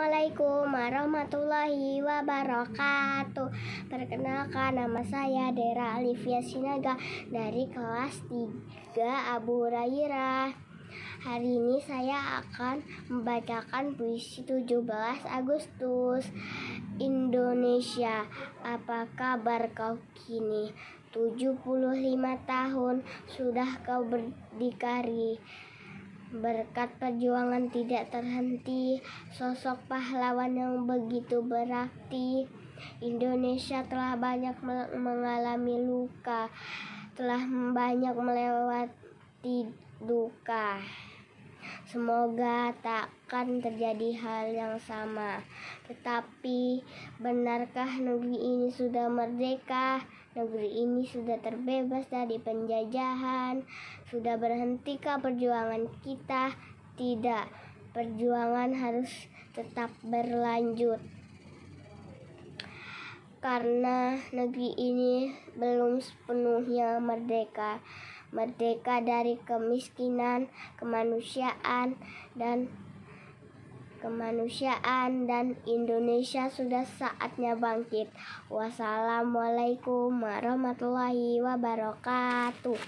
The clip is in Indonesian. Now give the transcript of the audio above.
Assalamualaikum warahmatullahi wabarakatuh. Perkenalkan nama saya Dera Alivia Sinaga Dari kelas 3 Abu Hurairah. Hari ini saya akan membacakan puisi 17 Agustus Indonesia. Apa kabar kau kini? 75 tahun sudah kau berdikari Berkat perjuangan tidak terhenti, sosok pahlawan yang begitu berakti. Indonesia telah banyak mengalami luka, telah banyak melewati duka. Semoga takkan terjadi hal yang sama. Tetapi, benarkah negeri ini sudah merdeka? Negeri ini sudah terbebas dari penjajahan. Sudah berhentikah perjuangan kita? Tidak, perjuangan harus tetap berlanjut. Karena negeri ini belum sepenuhnya merdeka merdeka dari kemiskinan, kemanusiaan dan kemanusiaan dan Indonesia sudah saatnya bangkit. Wassalamualaikum warahmatullahi wabarakatuh.